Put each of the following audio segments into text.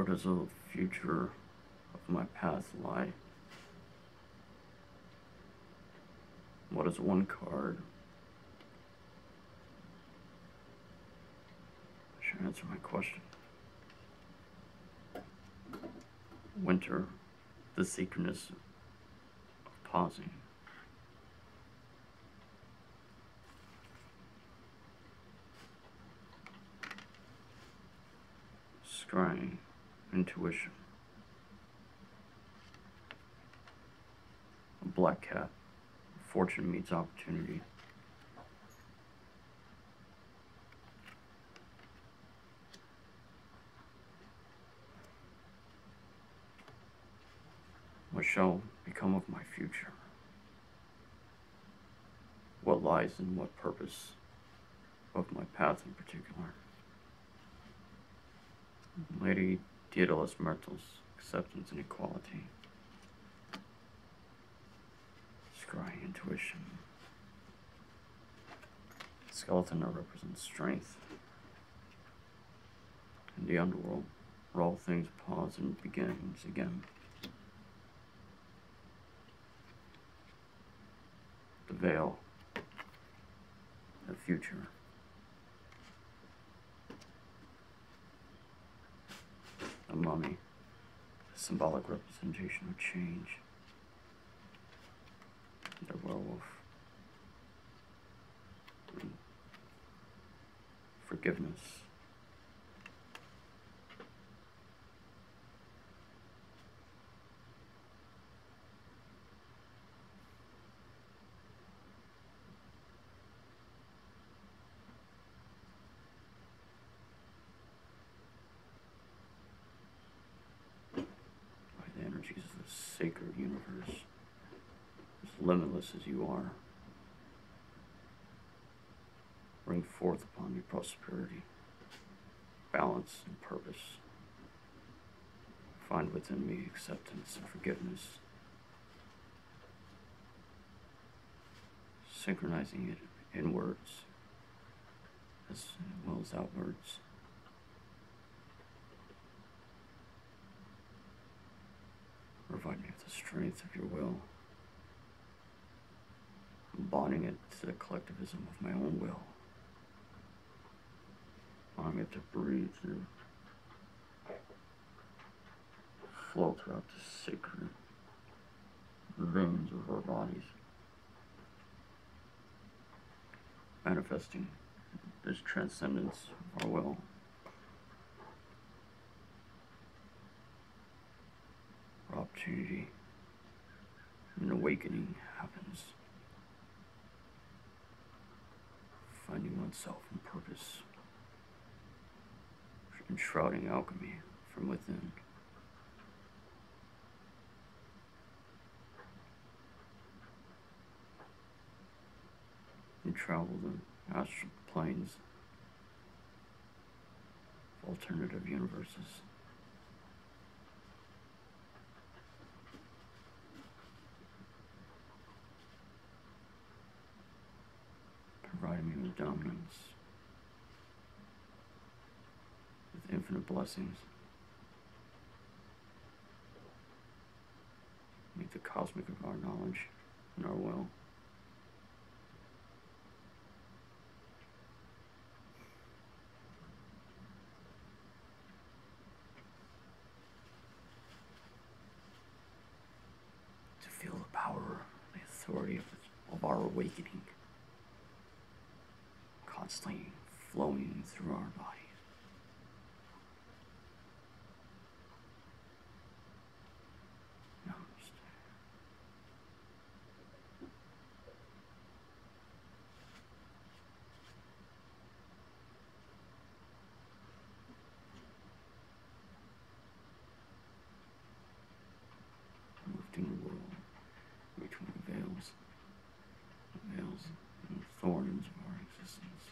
Where does the future of my path lie? What is one card? I should answer my question. Winter, the sacredness of pausing. Scrying, intuition. A black cat, fortune meets opportunity. What shall become of my future? What lies in what purpose of my path in particular? Lady Daedalus Myrtles, acceptance and equality. Scrying intuition. Skeleton that represents strength. In the underworld, where all things pause and begins again. The veil. The future. A mummy, a symbolic representation of change. The werewolf. And forgiveness. by the energies of the sacred universe, as limitless as you are. Bring forth upon me prosperity, balance, and purpose. Find within me acceptance and forgiveness, synchronizing it inwards as well as outwards. With the strength of your will, I'm bonding it to the collectivism of my own will, allowing it to breathe through, flow throughout the sacred veins of our bodies, manifesting this transcendence of our will. where opportunity and awakening happens. Finding oneself in purpose, enshrouding alchemy from within. You travel the astral planes alternative universes. Dominance, with infinite blessings. Meet the cosmic of our knowledge and our will. To feel the power, the authority of, of our awakening constantly flowing through our bodies. Namaste. Lifting the world between the veils, the veils and the thorns of our existence.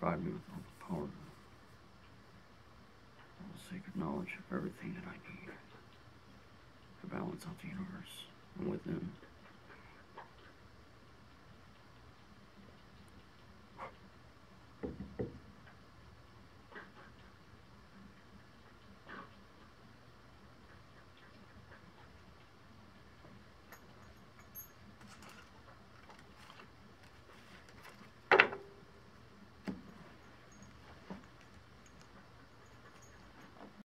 Provide me with all the power, all the sacred knowledge of everything that I need to balance out the universe and within.